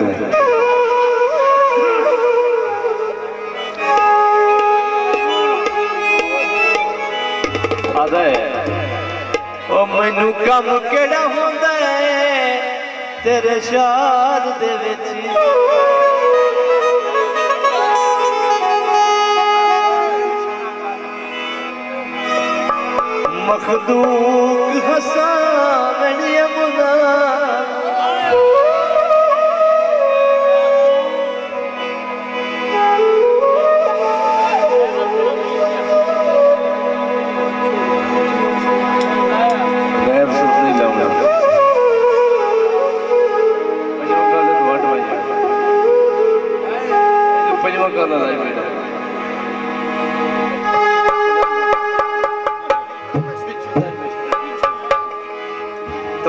جاتا ہے۔ او مینو کم کیڑا ہوندا ہے؟ تیرے شاد دے وچ۔ مخدوق حسن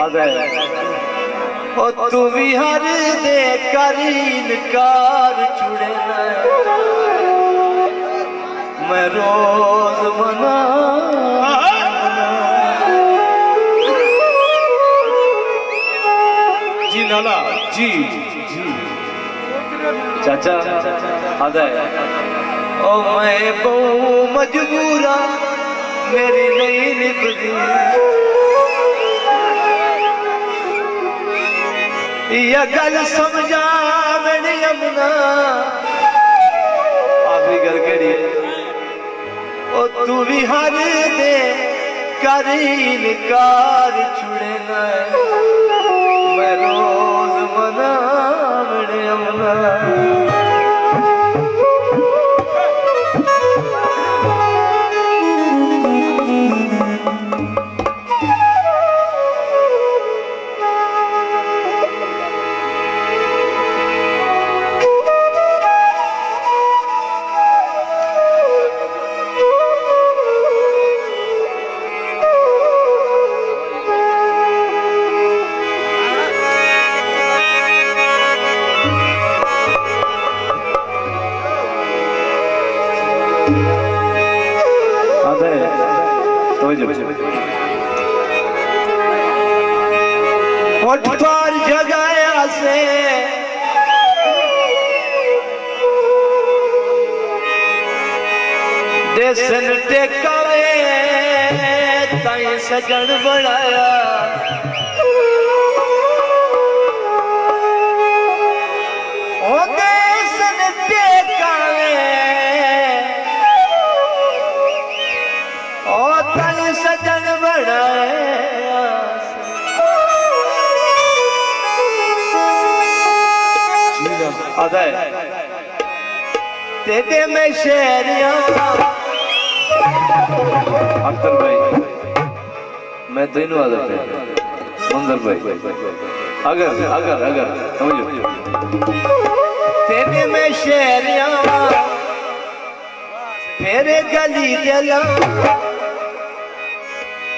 او تو بھی ہر دے کرین کار چھڑے میں روز منا جی نالا جی جی۔ چاچا آدھے او میں بہو مجبورا میری نہیں نبدی یہ گل سمجھا میں نے امنا آخری گل کہڑی او تو بھی ہر دے کرین کار چھڑے نہ میں روز منا میں نے امنا ہوٹ پر جگایا سے دیسن ٹیکاوے تائیں سجن بڑھایا آدھا ہے۔ تیرے میں شہریاں اختر بھائی میں تینوں آدھا پہ منظر بھائی۔ اگر اگر اگر سمجھو۔ تیرے میں شہریاں پھر گلی جلا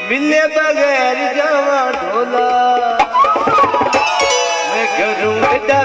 ملے بغیر جاواں ڈھولا۔ میں گھروں بیٹا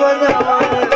ਬਣਾ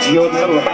جیو سر